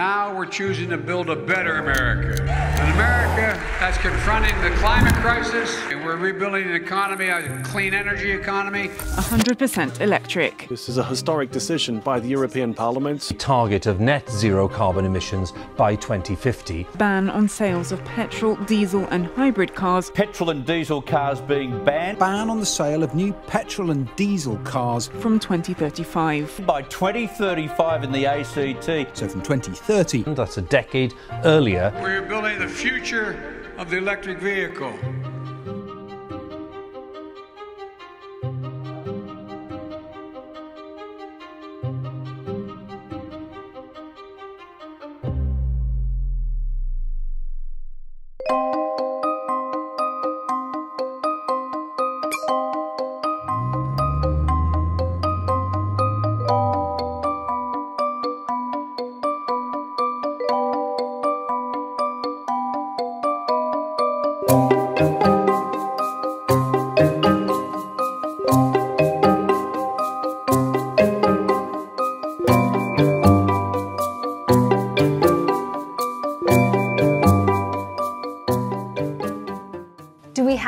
Now we're choosing to build a better America. An America that's confronting the climate crisis, and we're rebuilding an economy, a clean energy economy. 100% electric. This is a historic decision by the European Parliament. Target of net zero carbon emissions by 2050. Ban on sales of petrol, diesel, and hybrid cars. Petrol and diesel cars being banned. Ban on the sale of new petrol and diesel cars from 2035. By 2035 in the ACT. So from 2030. That's a decade earlier. We're building the future of the electric vehicle.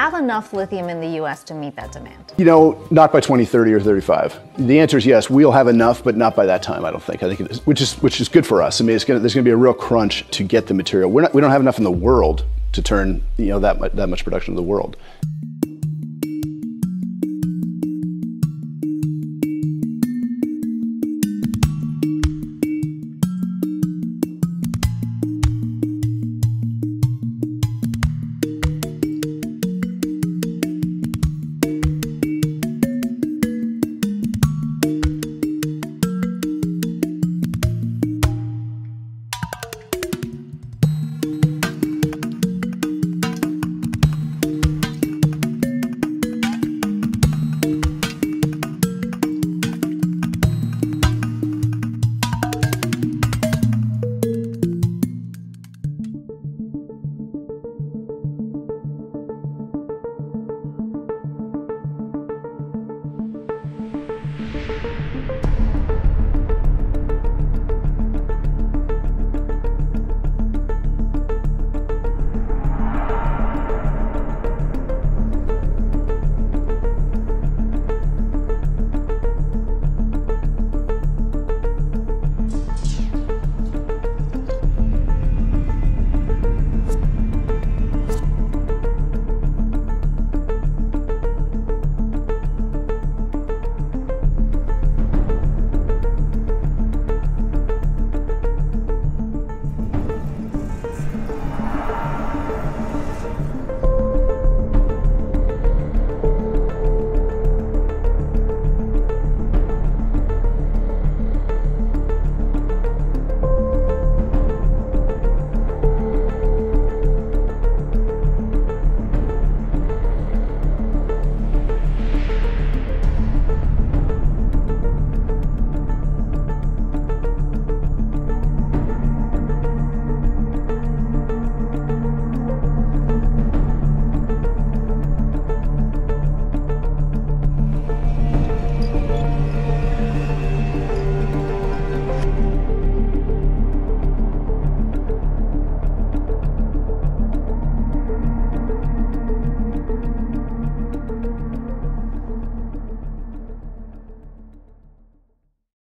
Have enough lithium in the U.S. to meet that demand? You know, not by 2030 or 35. The answer is yes. We'll have enough, but not by that time. I don't think. I think it is, which is which is good for us. I mean, gonna, there's going to be a real crunch to get the material. We're not, we don't have enough in the world to turn you know that much, that much production in the world.